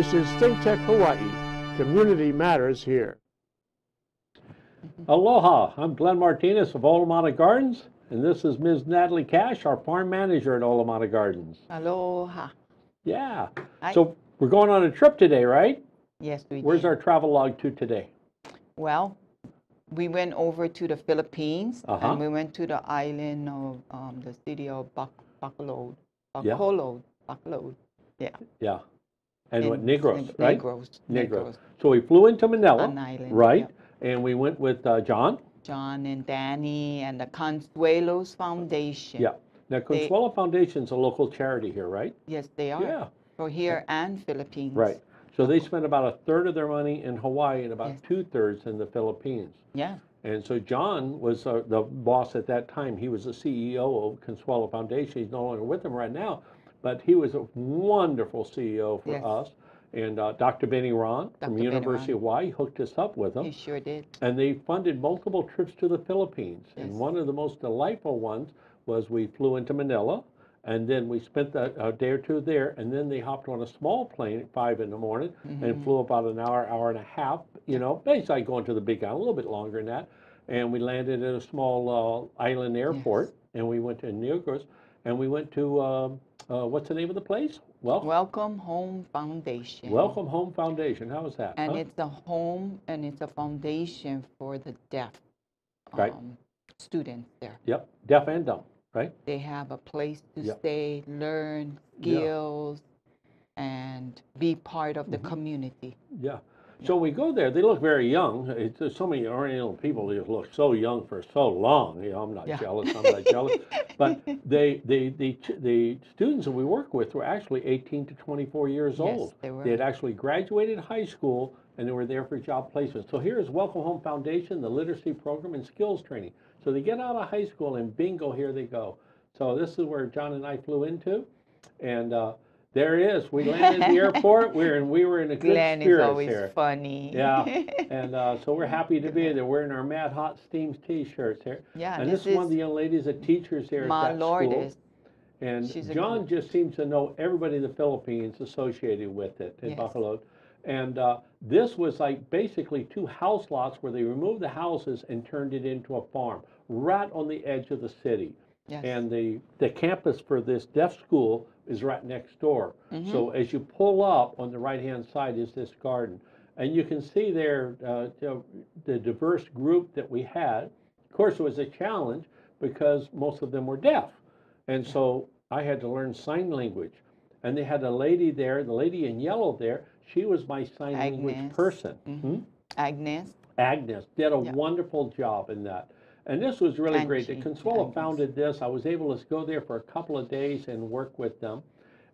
This is Think Tech Hawaii. Community matters here. Aloha, I'm Glenn Martinez of Olomana Gardens, and this is Ms. Natalie Cash, our farm manager at Olomana Gardens. Aloha. Yeah. Hi. So we're going on a trip today, right? Yes, we Where's did. our travel log to today? Well, we went over to the Philippines Uh-huh. and we went to the island of um, the city of Bac- Bacolod. Yeah. Bacolod. Bacolod. Yeah. Yeah. And what, Negroes, right? Negroes, Negros. So we flew into Manila, An island, right? yep. And we went with uh, John. John and Danny and the Consuelos Foundation. Yeah. Now, They- Consuelo Foundation's a local charity here, right? Yes, they are. Yeah. For here and Philippines. Right. So they spent about a third of their money in Hawaii and about Yes. two thirds in the Philippines. Yeah. And so John was uh, the boss at that time. He was the CEO of Consuelo Foundation. He's no longer with them right now, but he was a wonderful CEO for Yes. us. And uh, Dr. Benny Ron from Dr. Benny University Ron. of Hawaii hooked us up with him. He sure did. And they funded multiple trips to the Philippines. And one of the most delightful ones was we flew into Manila. And then we spent a, a day or two there, and then they hopped on a small plane at five in the morning Mm-hmm. and flew about an hour, hour and a half. You know, basically going to the Big Island, a little bit longer than that. And we landed at a small uh, island airport, and we went to Negros, and we went to um, uh, what's the name of the place? Well, Welcome Home Foundation. Welcome Home Foundation. How is that? And huh? it's a home and it's a foundation for the deaf Right. um, students there. Yep, deaf and dumb, right? They have a place to Yep. stay, learn Yeah. skills, and be part of the Mm-hmm. community. Yeah. So we go there. They look very young. It's, there's so many Oriental people that look so young for so long. You know, I'm not Yeah. jealous. I'm not jealous. But they, they, the, the students that we work with were actually 18 to 24 years Yes, old. they were. They had actually graduated high school and they were there for job placement. So here is Welcome Home Foundation, the literacy program and skills training. So they get out of high school and bingo, here they go. So this is where John and I flew into, and uh, there it is. We landed at the airport. We were in, we were in a good Glenn is always here. funny. Yeah, and uh, so we're happy to be there wearing our Mad Hot Steams T-shirts here. Yeah, and this, is one of the young ladies that teachers here My at that Lord school. is. And John just seems to know everybody in the Philippines associated with it in Yes. Bacolod. And uh, this was like basically two house lots where they removed the houses and turned it into a farm right on the edge of the city. Yes. And the, the campus for this deaf school is right next door. Mm-hmm. So as you pull up on the right-hand side is this garden. And you can see there uh, the, the diverse group that we had. Of course, it was a challenge because most of them were deaf. And so I had to learn sign language. And they had a lady there, the lady in yellow there, she was my sign language Agnes. person. Mhm. Hmm? Agnes. Agnes did a Yeah. wonderful job in that. And this was really great. The Consuelo founded this. I was able to go there for a couple of days and work with them.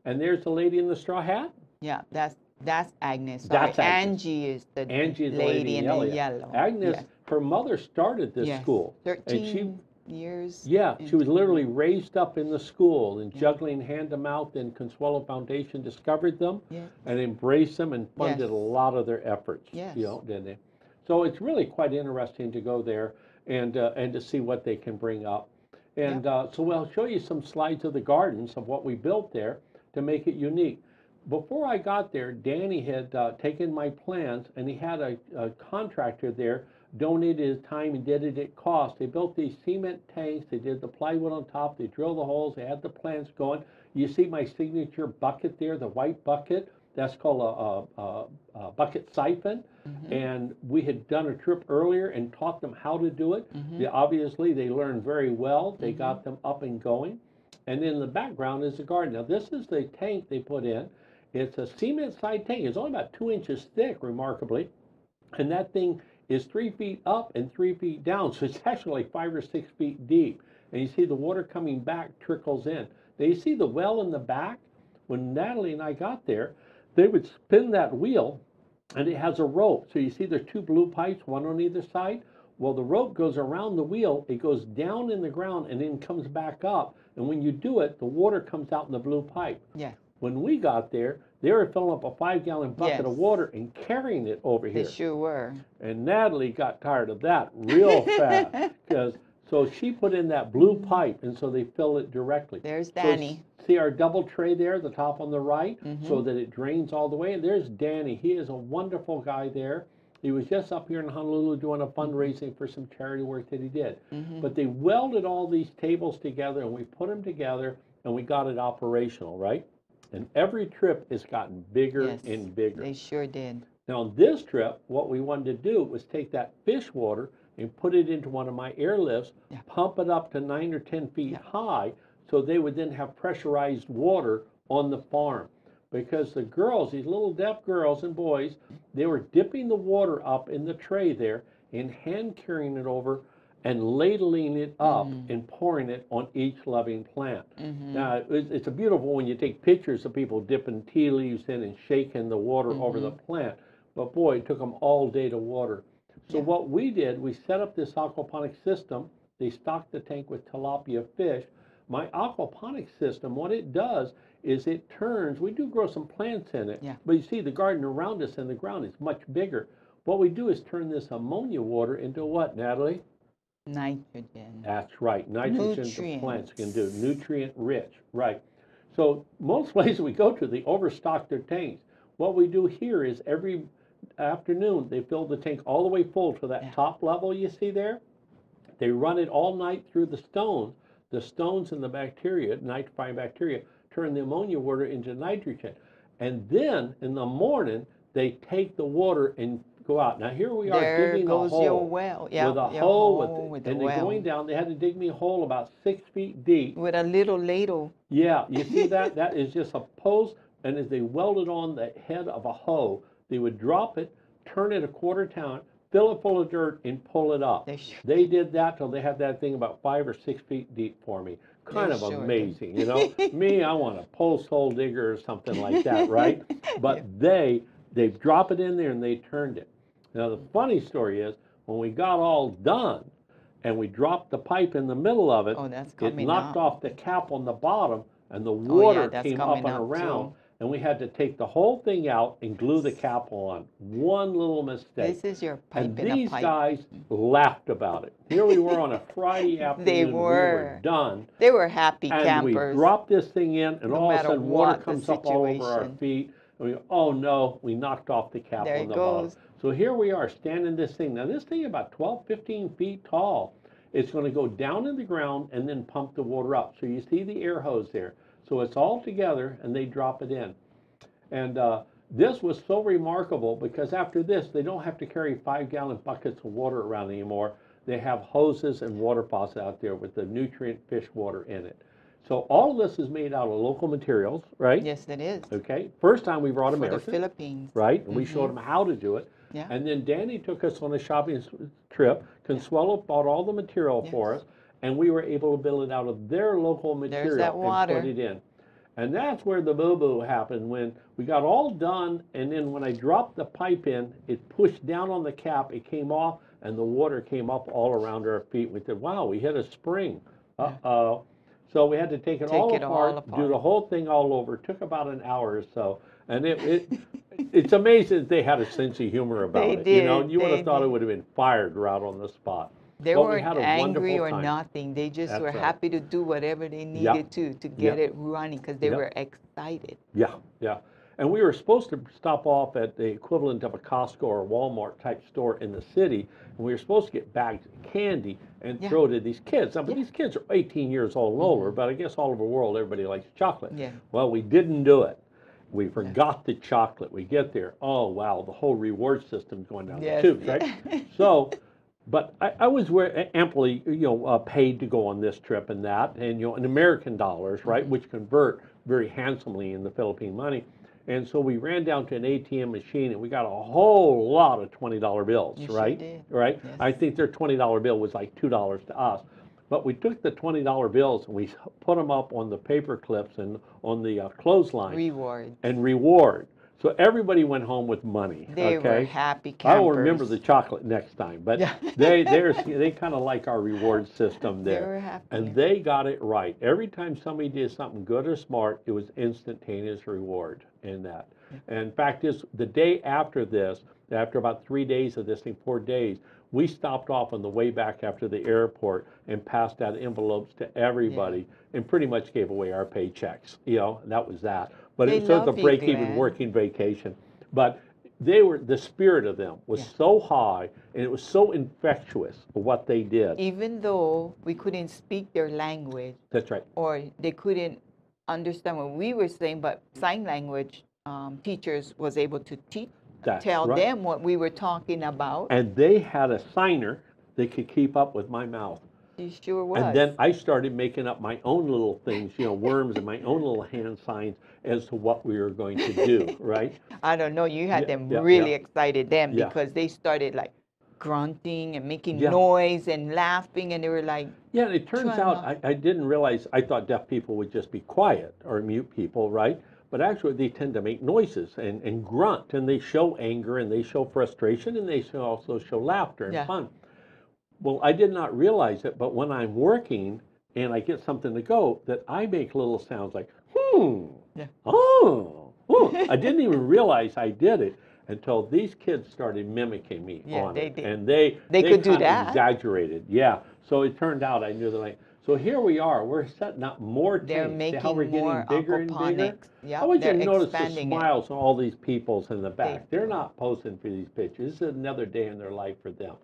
And there's the lady in the straw hat. Yeah, that's that's Agnes. Sorry. That's Agnes. Angie is the Angie is the lady, in yellow. the yellow. Agnes, Yes. her mother started this Yes. school. and she- Thirteen years. Yeah, she was literally raised up in the school and juggling hand to mouth. And Consuelo Foundation discovered them Yes. and embraced them and funded a lot of their efforts. Yes. You know, didn't they? So it's really quite interesting to go there and uh, and to see what they can bring up. And uh, so I'll show you some slides of the gardens of what we built there to make it unique. Before I got there, Danny had uh, taken my plans and he had a, a contractor there donated his time and did it at cost. They built these cement tanks, they did the plywood on top, they drilled the holes, they had the plants going. You see my signature bucket there, the white bucket. That's called a, a, a, bucket siphon. Mm-hmm. And we had done a trip earlier and taught them how to do it. Mm-hmm. They, obviously, they learned very well. They mm-hmm. got them up and going. And in the background is the garden. Now, this is the tank they put in. It's a cement side tank. It's only about two inches thick, remarkably. And that thing is three feet up and three feet down. So it's actually like five or six feet deep. And you see the water coming back trickles in. Now, you see the well in the back? When Natalie and I got there, they would spin that wheel and it has a rope. So you see there's two blue pipes, one on either side. Well, the rope goes around the wheel, it goes down in the ground and then comes back up. And when you do it, the water comes out in the blue pipe. Yeah. When we got there, they were filling up a five gallon bucket of water and carrying it over They here. sure were. And Natalie got tired of that real fast because So she put in that blue pipe, and so they fill it directly. There's Danny. s- See our double tray there, the top on the right, so Mhm. that it drains all the way. And there's Danny. He is a wonderful guy there. He was just up here in Honolulu doing a fundraising for some charity work that he did. Mhm. But they welded all these tables together and we put them together and we got it operational, right? And every trip has gotten bigger Yes, and bigger. They sure did. Now, on this trip, what we wanted to do was take that fish water and put it into one of my airlifts, Yeah. pump it up to nine or 10 feet Yeah. high, so they would then have pressurized water on the farm. Because the girls, these little deaf girls and boys, they were dipping the water up in the tray there and hand carrying it over and ladling it up Mm. and pouring it on each loving plant. Mhm. Now, it's, it's a beautiful when you take pictures of people dipping tea leaves in and shaking the water over the plant. But boy, it took them all day to water. So what we did, we set up this aquaponic system. They stocked the tank with tilapia fish. My aquaponic system, what it does is it turns, we do grow some plants in it, Yeah. but you see the garden around us and the ground is much bigger. What we do is turn this ammonia water into what, Natalie? Nitrogen. That's right. Nitrogen the plants can do. Nutrient rich, right. So most places we go to, they overstock their tanks. What we do here is every afternoon, they fill the tank all the way full to that Yeah. top level you see there. They run it all night through the stones. The stones and the bacteria, nitrifying bacteria, turn the ammonia water into nitrogen. And then in the morning, they take the water and go out. Now here we are There digging goes a hole your well. Yeah, with a your hole with, hole it. with the and they're well. going down. They had to dig me a hole about six feet deep. With a little ladle. Yeah, you see that? that is just a post, and as they welded on the head of a hoe, they would drop it, turn it a quarter turn, fill it full of dirt, and pull it up. They sure They did that till they had that thing about five or six feet deep for me. Kind of sure did. amazing, you know. me, I want a post hole digger or something like that, right? But they they drop it in there and they turned it. Now the funny story is when we got all done and we dropped the pipe in the middle of it, Oh, that's it knocked up. off the cap on the bottom and the water Oh, yeah, came up and up, around too. And we had to take the whole thing out and glue the cap on. One little mistake. This is your pipe And in a these pipe. guys laughed about it. Here we were on a Friday afternoon. We were were. done. They were happy And campers. we dropped this thing in, and no all of a sudden water comes up all over our feet. And we go, oh no, we knocked off the cap There on the goes. bottom. So here we are standing this thing. Now this thing about 12, 15 feet tall. It's going to go down in the ground and then pump the water up. So you see the air hose there. So it's all together, and they drop it in. And uh, this was so remarkable because after this, they don't have to carry five gallon buckets of water around anymore. They have hoses and water faucets out there with the nutrient fish water in it. So all of this is made out of local materials, right? Yes, it is. Okay. First time we brought For the Philippines. right? And we showed them how to do it. Yeah. And then Danny took us on a shopping trip. Consuelo bought all the material for us, and we were able to build it out of their local material that and put it in. And that's where the boo-boo happened when we got all done, and then when I dropped the pipe in, it pushed down on the cap, it came off, and the water came up all around our feet. We said, "Wow, we hit a spring." Uh-oh. So we had to take it, Take all, it all apart, do the whole thing all over. It took about an hour or so, and it, it it's amazing that they had a sense of humor about They it. You know, did, you would have thought it would have been fired right on the spot. They But weren't a angry or time. nothing. They just That's were right. happy to do whatever they needed to to get Yep. it running because they Yep. were excited. Yeah, yeah. And we were supposed to stop off at the equivalent of a Costco or Walmart type store in the city, and we were supposed to get bags of candy and Yeah. throw to these kids. Now, but Yeah. These kids are 18 years old and older, but I guess all over the world everybody likes chocolate. Yeah. Well, we didn't do it. We forgot the chocolate. We get there. Oh wow, the whole reward system's going down Yes. the tubes, right? so, but I, I was where amply, you know, uh, paid to go on this trip and that, and you know, in American dollars, right, Mm-hmm. which convert very handsomely in the Philippine money. And so we ran down to an ATM machine and we got a whole lot of twenty dollar bills, right? Right. Yes. I think their twenty dollar bill was like two dollars to us. But we took the twenty dollar bills and we put them up on the paper clips and on the uh, clothesline Reward. and reward. So everybody went home with money. They okay? were happy campers. I will remember the chocolate next time, but Yeah. they they're, they kind of like our reward system there. They were happy. And they got it right. Every time somebody did something good or smart, it was instantaneous reward. in that. And fact is, the day after this, after about three days of this thing, four days, we stopped off on the way back after the airport and passed out envelopes to everybody and pretty much gave away our paychecks, you know, that was that. But They it was sort of love the you, break-even Glenn. working vacation. But they were, the spirit of them was Yeah. so high and it was so infectious of what they did. Even though we couldn't speak their language That's right. or they couldn't understand what we were saying, but sign language um, teachers was able to teach, That's tell right. them what we were talking about. And they had a signer that could keep up with my mouth. She sure was. And then I started making up my own little things, you know, worms and my own little hand signs as to what we were going to do, right? I don't know, you had Yeah, them yeah, really yeah. excited then because they started like grunting and making noise and laughing and they were like, Yeah, and it turns out I, I didn't realize I thought deaf people would just be quiet or mute people, right? But actually, they tend to make noises and, and grunt, and they show anger and they show frustration and they show, also show laughter and Yeah. fun. Well, I did not realize it, but when I'm working and I get something to go, that I make little sounds like, hmm, Yeah. oh, oh. I didn't even realize I did it until these kids started mimicking me Yeah, on they it. did. And they, They could do that. Exaggerated, yeah. So it turned out I knew the language. So here we are. We're setting up more they're making how we're getting more bigger and bigger. aquaponics. Yeah, I want you to notice the expanding it. smiles on all these peoples in the back. They They're not posing for these pictures. This is another day in their life for them.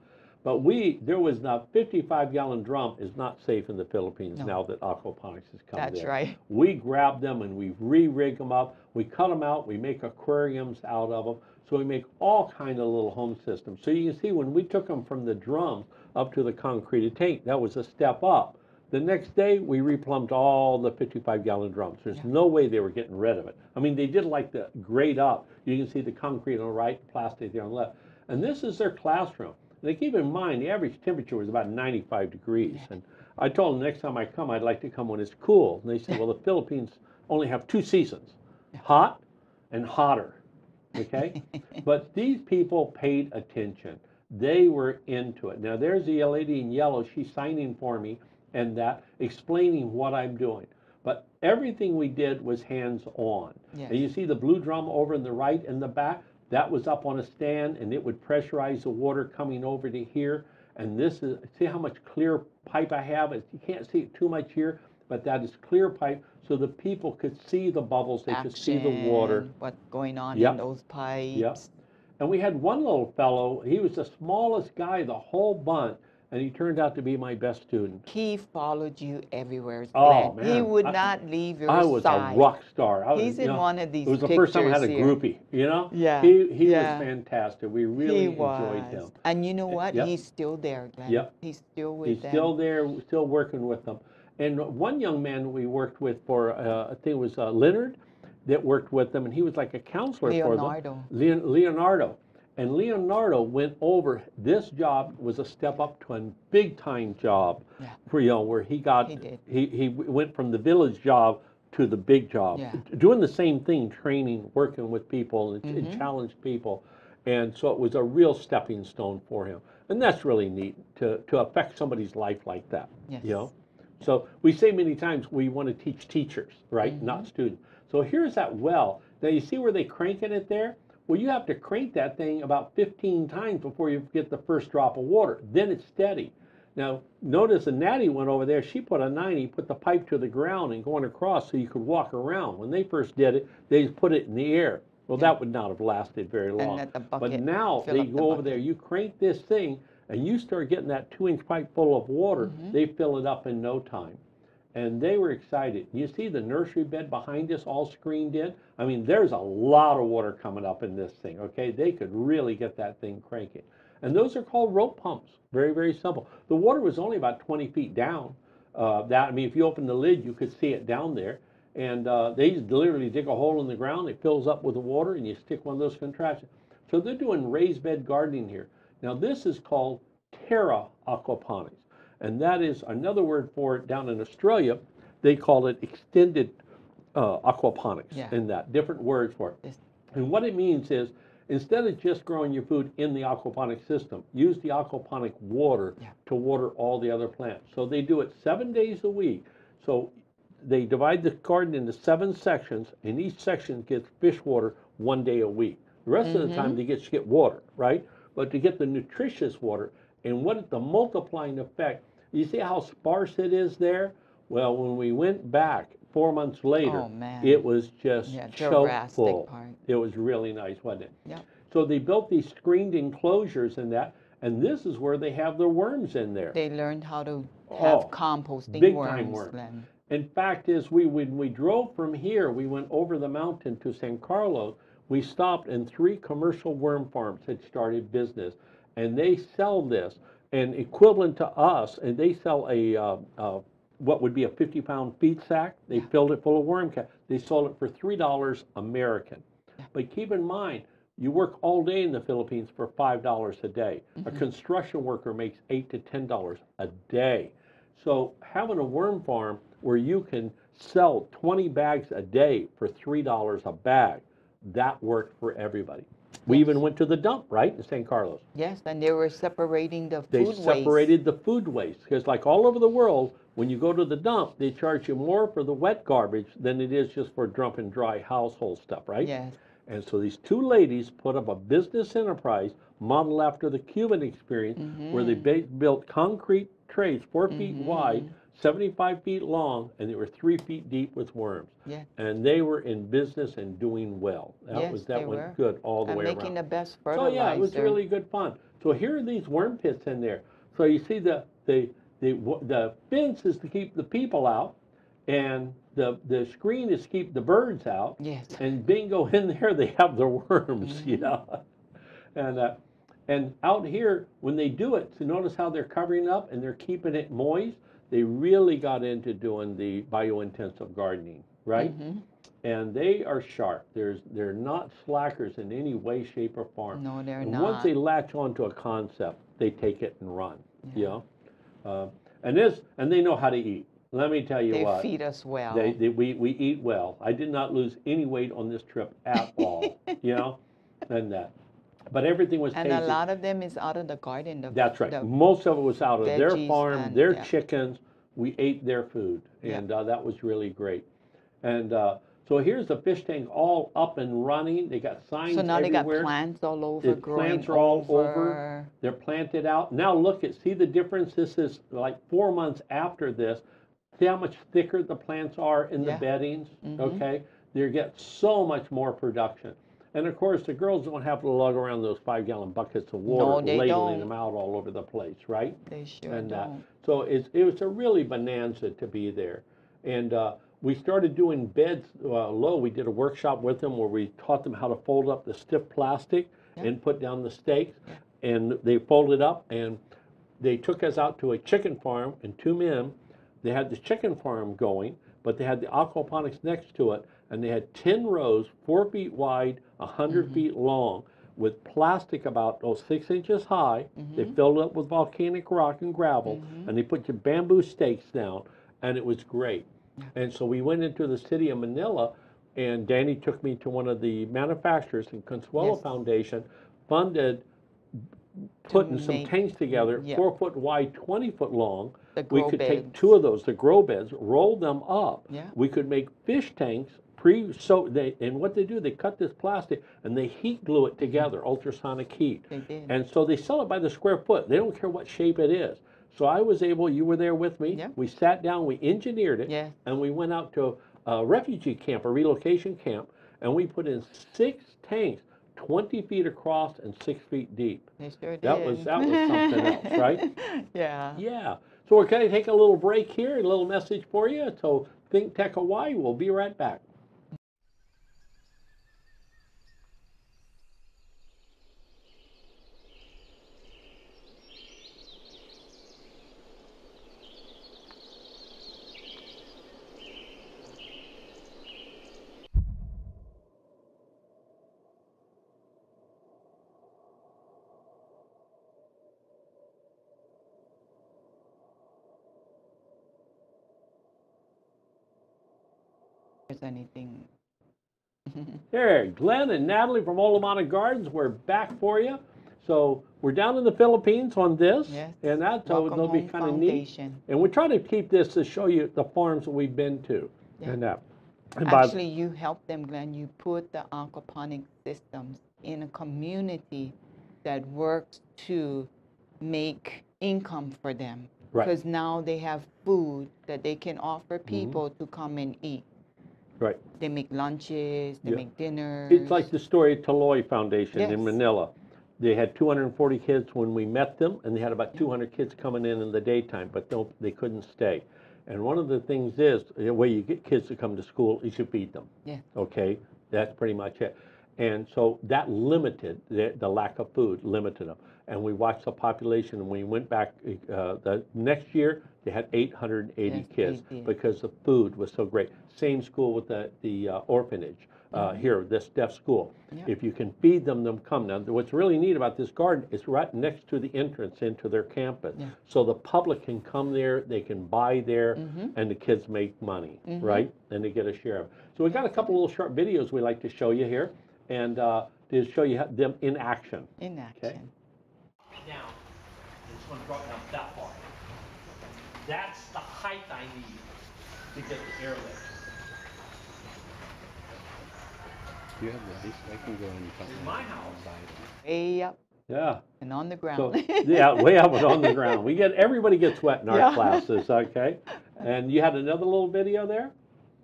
But we, there was not 55 gallon drum is not safe in the Philippines No. now that aquaponics has come That's there. right. We grab them and we re-rig them up. We cut them out. We make aquariums out of them. So we make all kind of little home systems. So you can see when we took them from the drums up to the concreted tank, that was a step up. The next day, we replumbed all the 55 gallon drums. There's Yeah. no way they were getting rid of it. I mean, they did like the grade up. You can see the concrete on the right, plastic there on the left. And this is their classroom. They keep in mind the average temperature was about 95 degrees. And I told them next time I come, I'd like to come when it's cool. And they said, well, the Philippines only have two seasons hot and hotter. Okay? but these people paid attention. They were into it. Now, there's the lady in yellow. She's signing for me and that, explaining what I'm doing. But everything we did was hands on. Yes. And you see the blue drum over in the right and the back? That was up on a stand and it would pressurize the water coming over to here. And this is, see how much clear pipe I have? You can't see it too much here, but that is clear pipe so the people could see the bubbles, they could see the water. Action, What's going on Yep. in those pipes. Yep. And we had one little fellow, he was the smallest guy, the whole bunch, and he turned out to be my best student. He followed you everywhere, Oh, Glenn. He would I- not leave your side. I was side. a rock star. I was, He's in know, one of these It was the first time I had a groupie, you know? Yeah, He, he yeah. was fantastic. We really he enjoyed was. him. And you know what? yep. He's still there, Glenn. Yep. He's still with He's them. still there, still working with them. And one young man we worked with for, uh, I think it was uh, Leonard, that worked with them, and he was like a counselor for them. Leonardo. Leonardo. And Leonardo went over, this job was a step up to a big time job Yeah. for, you know, where he got, He he, he went from the village job to the big job. Yeah. Doing the same thing, training, working with people and, Mhm. challenged people. And so it was a real stepping stone for him. And that's really neat to, to affect somebody's life like that. Yes. You know? So we say many times we want to teach teachers, right? Mm-hmm. Not students. So here's that well. Now you see where they cranking it there? Well, you have to crank that thing about 15 times before you get the first drop of water. Then it's steady. Now, notice the natty one over there, she put a 90, put the pipe to the ground and going across so you could walk around. When they first did it, they just put it in the air. Well, that would not have lasted very long. but now they up the go over there, you crank this thing, and you start getting that two inch pipe full of water, Mm-hmm. they fill it up in no time. And they were excited. You see the nursery bed behind us all screened in? I mean, there's a lot of water coming up in this thing, okay? They could really get that thing cranking. And those are called rope pumps. Very, very simple. The water was only about 20 feet down. Uh, that, I mean, if you open the lid, you could see it down there. And uh, they literally dig a hole in the ground, it fills up with the water, and you stick one of those contraptions. So they're doing raised bed gardening here. Now, this is called terra aquaponics. And that is another word for it down in Australia. They call it extended uh, aquaponics Yeah. in that, different words for it. And what it means is instead of just growing your food in the aquaponic system, use the aquaponic water Yeah. to water all the other plants. So they do it seven days a week. So they divide the garden into seven sections, and each section gets fish water one day a week. The rest of the time, they get, get water, right? But to get the nutritious water, and what the multiplying effect, you see how sparse it is there? Well, when we went back four months later, Oh, it was just Yeah, choke full. Park. It was really nice, wasn't it? Yep. So they built these screened enclosures and that, and this is where they have their worms in there. They learned how to Oh, have composting big worms. time worms. Len. In fact, is we when we drove from here, we went over the mountain to San Carlos. We stopped, and three commercial worm farms had started business, and they sell this, and equivalent to us, and they sell a uh, uh, what would be a 50-pound feed sack. They filled it full of worm cat. They sold it for three dollars American. But keep in mind, you work all day in the Philippines for five dollars a day. A construction worker makes eight to ten dollars a day. So having a worm farm where you can sell 20 bags a day for $3 a bag, that worked for everybody. We even went to the dump, right, in San Carlos. Yes, and they were separating the They food waste. separated the food waste, because like all over the world, when you go to the dump, they charge you more for the wet garbage than it is just for dump and dry household stuff, right? Yes. And so these two ladies put up a business enterprise modeled after the Cuban experience, where they mm-hmm. ba- built concrete trays four feet mm-hmm. wide, 75 feet long, and they were three feet deep with worms. Yeah. And they were in business and doing well. That Yes, was they that went were. good all the And way making around. the best fertilizer. So yeah, it was really good fun. So here are these worm pits in there. So you see the the the the fence is to keep the people out, and the the screen is to keep the birds out. Yes. And bingo, in there they have their worms, you Mm-hmm. know. And uh, and out here, when they do it, so notice how they're covering up and they're keeping it moist. They really got into doing the biointensive gardening, right? Mm-hmm. And they are sharp. There's they're not slackers in any way, shape, or form. No, they're and not. once they latch onto a concept, they take it and run. You know, uh, and this and they know how to eat. Let me tell you they what. They feed us well. They, they, we, we eat well. I did not lose any weight on this trip at all, you know, and that. But everything was and tasty. a lot of them is out of the garden. The, That's right. the- Most of it was out of their farm, and- their yeah. chickens. We ate their food, Yeah. and uh, that was really great. And uh, so here's the fish tank all up and running. They got signs so now they got plants all over, The growing plants are all over. over. They're planted out. Now look at, see the difference? This is like four months after this. See how much thicker the plants are in the Yeah. beddings, okay? They get so much more production. And of course, the girls don't have to lug around those five gallon buckets of water, they ladling don't. them out all over the place, right? They sure and that. don't. So it's, it was a really bonanza to be there. And uh, we started doing beds uh, low. We did a workshop with them where we taught them how to fold up the stiff plastic and put down the stakes. And they folded up and they took us out to a chicken farm and two men. They had the chicken farm going, but they had the aquaponics next to it. And they had 10 rows, four feet wide, 100 feet long, with plastic about oh, six inches high. They filled it up with volcanic rock and gravel, and they put your bamboo stakes down, and it was great. And so we went into the city of Manila, and Danny took me to one of the manufacturers, and Consuelo Yes. Foundation funded putting some make- tanks together, yeah. four foot wide, 20 foot long. We could take two of those, the grow beds, roll them up. Yeah. We could make fish tanks pre so they and what they do they cut this plastic and they heat glue it together ultrasonic heat and so they sell it by the square foot they don't care what shape it is so i was able you were there with me Yeah. we sat down we engineered it Yes. and we went out to a refugee camp a relocation camp and we put in six tanks 20 feet across and six feet deep They sure did. that was that was something else right Yeah. yeah. So we're going to take a little break here, a little message for you. So Think Tech Hawaii, we'll be right back. There's anything. Here, Glenn and Natalie from Olomana Gardens, we're back for you. So we're down in the Philippines on this, Yes. and that's so it'll be kind of neat. And we're trying to keep this to show you the farms that we've been to, Yeah. and that. And Actually, you help them, Glenn. You put the aquaponic systems in a community that works to make income for them. Right. Because now they have food that they can offer mm-hmm. people to come and eat. Right. They make lunches, they Yeah. make dinners. It's like the story of Taloy Foundation in Yes. Manila. They had 240 kids when we met them, and they had about 200 kids coming in in the daytime, but don't, they couldn't stay. And one of the things is, the way you get kids to come to school is you feed them. Yeah. Okay, that's pretty much it. And so that limited, the, the lack of food limited them. And we watched the population, and we went back, uh, the next year, they had 880 Yes, they kids did. because the food was so great. Same school with the, the uh, orphanage uh, here, this deaf school. Mm-hmm. Yeah. If you can feed them, them come. Now, what's really neat about this garden is right next to the entrance into their campus. Yeah. So the public can come there, they can buy there, Mm-hmm. and the kids make money, right? And they get a share of it. So we got a couple little short videos we like to show you here, and uh, to show you how- them in action. in action. Down, it's going to drop down that far. That's the height I need to get the airlift. You have the ice, I can go and cut In my house. buy them. Way up Yeah. and on the So, ground. yeah, way up and on the ground. We get, everybody gets wet in our Yeah. classes, okay? And you had another little video there?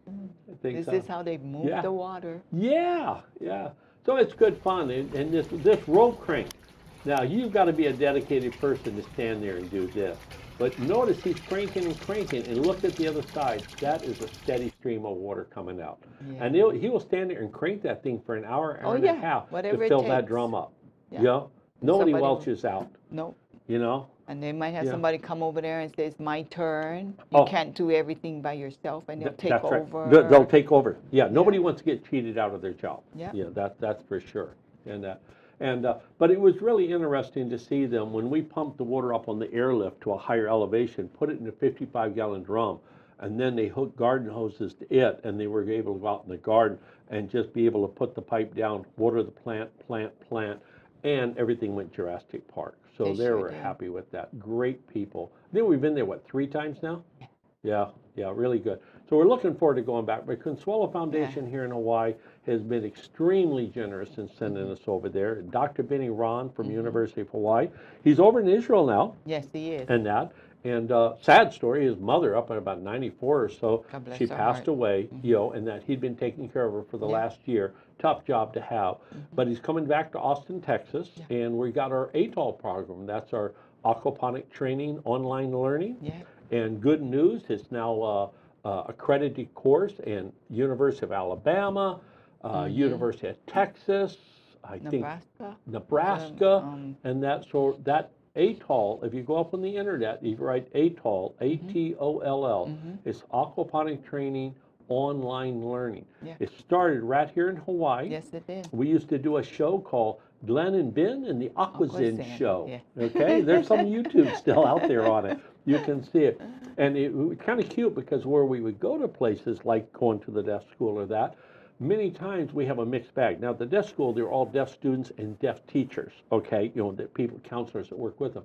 I think This so. is how they move Yeah. the water. Yeah, yeah. So it's good fun. And, and this, this rope crank, now you've got to be a dedicated person to stand there and do this. But notice he's cranking and cranking, and look at the other side. That is a steady stream of water coming out. Yeah. And he'll, he will stand there and crank that thing for an hour, hour Oh, and a half whatever to fill that drum up. Yeah. You know? Nobody Somebody welches out, No. you know? And they might have Yeah. somebody come over there and say, it's my turn. You Oh. can't do everything by yourself and they'll Th- take right. over. They- They'll take over. Yeah, nobody wants to get cheated out of their job. Yeah. Yeah, that, that's for sure. And, uh, and, uh, but it was really interesting to see them, when we pumped the water up on the airlift to a higher elevation, put it in a fifty-five gallon drum, and then they hooked garden hoses to it, and they were able to go out in the garden and just be able to put the pipe down, water the plant, plant, plant, and everything went Jurassic Park. So They they sure were did. happy with that. Great people. I think we've been there, what, three times now? Yeah, yeah, really good. So we're looking forward to going back. But Consuelo Foundation here in Hawaii has been extremely generous in sending Mm-hmm. us over there. Dr. Benny Ron from University of Hawaii, he's over in Israel now, Yes, he is. and that. And uh, sad story, his mother, up at about 94 or so, she passed heart. Mm-hmm. away, you know, and that he'd been taking care of her for the Yeah. last year. Tough job to have. But he's coming back to Austin, Texas, Mm-hmm. Yeah. and we got our ATOL program. That's our aquaponic training online learning. Yeah. And good news, it's now uh, uh, accredited course in University of Alabama, uh, University of Texas, I think Nebraska. Nebraska, um, and that sort that atoll. If you go up on the internet, you write ATOL, A T O L L. It's aquaponic training online learning. Yeah. It started right here in Hawaii. Yes, it is. We used to do a show called Glenn and Ben and the Aquazin Aquazin, Show. yeah. Okay, there's some YouTube still out there on it. You can see it, and it was kind of cute because where we would go to places like going to the deaf school or that, many times we have a mixed bag. Now, at the deaf school, they're all deaf students and deaf teachers. Okay, you know, the people, counselors that work with them.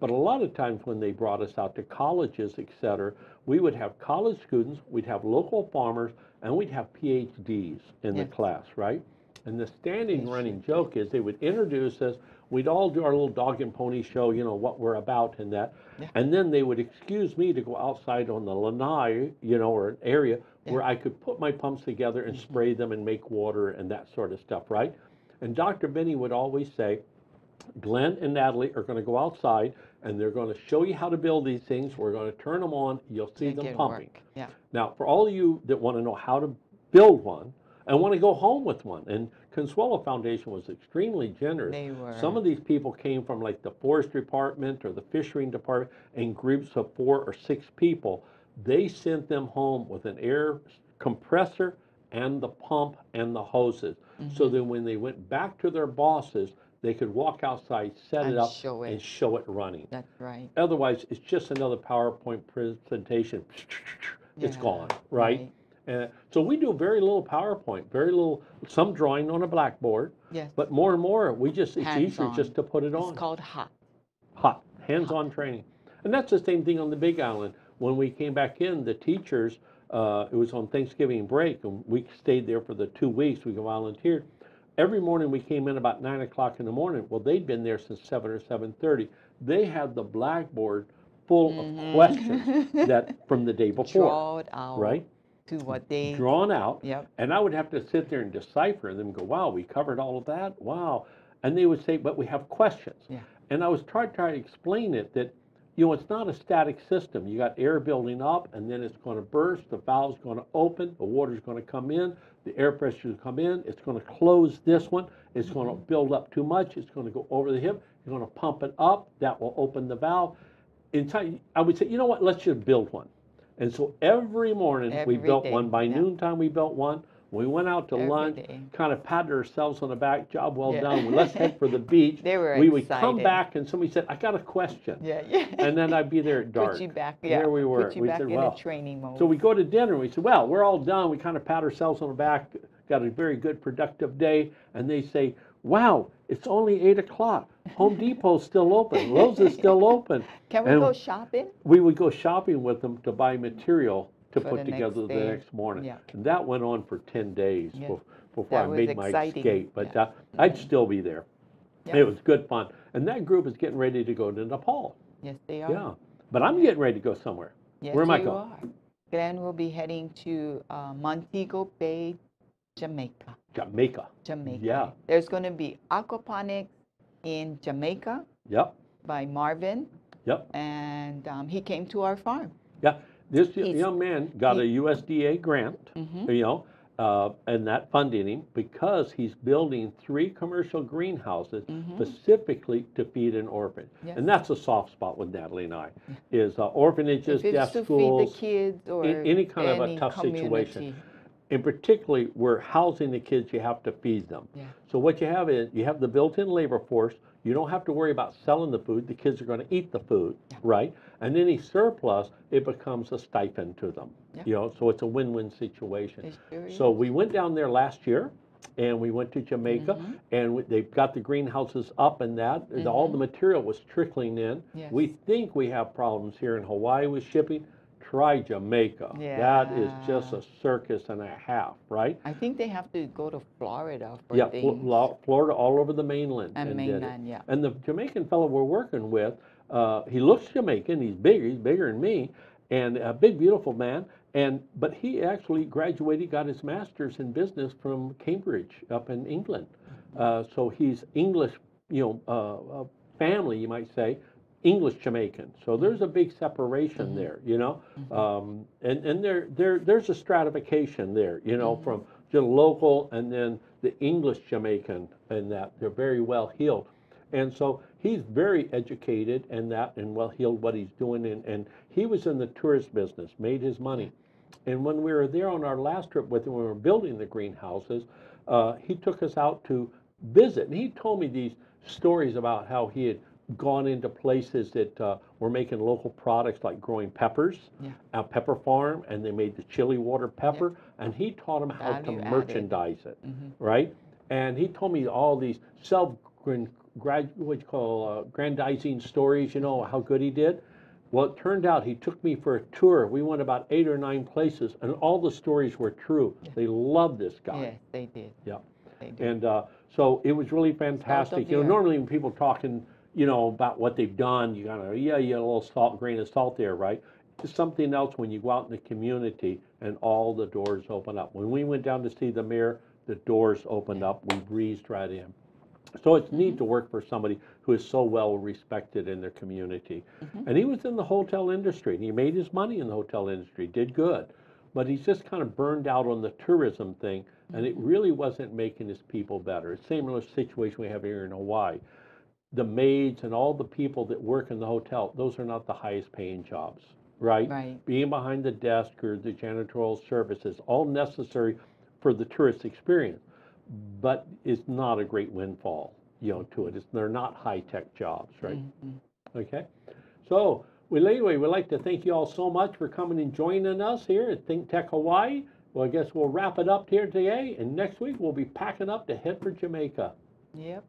But a lot of times when they brought us out to colleges, et cetera, we would have college students, we'd have local farmers, and we'd have PhDs in the class, right? And the standing running joke is they would introduce us, we'd all do our little dog and pony show, you know, what we're about and that. Yeah. And then they would excuse me to go outside on the lanai, you know, or an area where I could put my pumps together and Mm-hmm. spray them and make water and that sort of stuff, right? And Dr. Benny would always say, Glenn and Natalie are going to go outside and they're going to show you how to build these things. We're going to turn them on. You'll see make them pumping. work. Yeah. Now, for all of you that want to know how to build one and want to go home with one, and Consuelo Foundation was extremely generous. They were. Some of these people came from like the forestry department or the fishery department in groups of four or six people. They sent them home with an air compressor and the pump and the hoses. So Mm-hmm. that when they went back to their bosses, they could walk outside, set And it up, show and show it running. That's right. Otherwise, it's just another PowerPoint presentation. It's Yeah, gone, right? And so we do very little PowerPoint, very little, some drawing on a blackboard, Yes. but more and more, we just, it's easier Hands-on. just to put it It's on. It's called hot. Hot, hands-on training. And that's the same thing on the Big Island. When we came back in, the teachers, uh, it was on Thanksgiving break, and we stayed there for the two weeks, we volunteered. Every morning, we came in about nine o'clock in the morning. Well, they'd been there since seven or seven-thirty. They had the blackboard full of questions that, from the day before, Draw it out. right? To what they. Drawn out. Yep. And I would have to sit there and decipher them, go, wow, we covered all of that? Wow. And they would say, but we have questions. Yeah. And I was trying to try to explain it that, you know, it's not a static system. You got air building up and then it's going to burst, the valve's going to open, the water's going to come in, the air pressure will come in, it's going to close this one, it's going to mm-hmm. build up too much, it's going to go over the hip, you're going to pump it up, that will open the valve. In time, I would say, you know what, let's just build one. And so every morning we built day, one. By yeah. noontime we built one. We went out to Every lunch, day. kind of patted ourselves on the back, job well Yeah. done. Let's head for the beach. They were we would come back and somebody said, I got a question. Yeah, yeah. And then I'd be there at dark. Put you back, yeah. There we were. Put you We back said, in "Well." a training mode. So we go to dinner and we said, well, we're all done. We kind of pat ourselves on the back, got a very good productive day. And they say, wow, it's only eight o'clock. Home Depot's still open. Lowe's is still open. Can we and- go shopping? We would go shopping with them to buy material to For put the together the next morning. Yeah. And that went on for 10 days Yeah. bef- before I made my escape. But Yeah. uh, I'd still be there. It was good fun. And that group is getting ready to go to Nepal. Yes, they are. Yeah. But I'm getting ready to go somewhere. Yes, Where am I going? are. Glenn will be heading to uh, Montego Bay, Jamaica. Jamaica. Jamaica. Yeah. There's going to be aquaponics in Jamaica Yep. by Marvin, Yep. and um, he came to our farm. Yeah. This He's- young man got a USDA grant, Mhm. you know, uh, and that funded him because he's building three commercial greenhouses specifically to feed an orphan. Mm-hmm. Yes. And that's a soft spot with Natalie and I, is uh, orphanages, deaf to feed the schools, kids or any kind of a any tough situation. And particularly where housing the kids, you have to feed them. Yeah. So what you have is, you have the built-in labor force, you don't have to worry about selling the food, the kids are gonna eat the food, right? And any surplus, it becomes a stipend to them, Yeah. you know, so it's a win-win situation. Sure So we went down there last year, and we went to Jamaica, Mm-hmm. and we- they've got the greenhouses up and that, and all the material was trickling in. Yes. We think we have problems here in Hawaii with shipping, try Jamaica. That is just a circus and a half, right? I think they have to go to Florida for Yeah, things. Lo- Florida, all over the mainland. And it. mainland, yeah. And the Jamaican fellow we're working with, uh, he looks Jamaican, he's big, he's bigger than me, and a big, beautiful man. And, but he actually graduated, got his master's in business from Cambridge up in England. Uh, so he's English, you know, uh, uh, family, you might say, English Jamaican. So mm-hmm. there's a big separation mm-hmm. there, you know? Mm-hmm. Um, and and there, there, there's a stratification there, you know, from the local and then the English Jamaican and that they're very well heeled, And so he's very educated and that and well heeled what he's doing. And, and he was in the tourist business, made his money. And when we were there on our last trip with him, when we were building the greenhouses, uh, he took us out to visit. And he told me these stories about how he had gone into places that uh, were making local products like growing peppers, Yeah. a pepper farm, and they made the chili water pepper. And he taught them how to Value added. merchandise it, right? And he told me all these self grad, what you call uh, grandizing stories. You know how good he did. Well, it turned out he took me for a tour. We went about eight or nine places, and all the stories were true. They loved this guy. Yes, they did. Yeah. They did. And uh, so it was really fantastic. You know, normally when people talking, you know, about what they've done, you of, yeah, you got a little salt, grain of salt there, right? It's something else when you go out in the community and all the doors open up. When we went down to see the mayor, the doors opened up. We breezed right in. So it's mm-hmm. neat to work for somebody who is so well respected in their community. Mm-hmm. And he was in the hotel industry and he made his money in the hotel industry, did good. But he's just kind of burned out on the tourism thing and it mm-hmm. really wasn't making his people better. It's similar situation we have here in Hawaii. The maids and all the people that work in the hotel, those are not the highest paying jobs, right? Right. Being behind the desk or the janitorial services, all necessary for the tourist experience but it's not a great windfall, you know, to it. It's, they're not high-tech jobs, right? Mm-hmm. Okay? So, well, anyway, we'd like to thank you all so much for coming and joining us here at Think Tech Hawaii. Well, I guess we'll wrap it up here today, and next week we'll be packing up to head for Jamaica. Yep.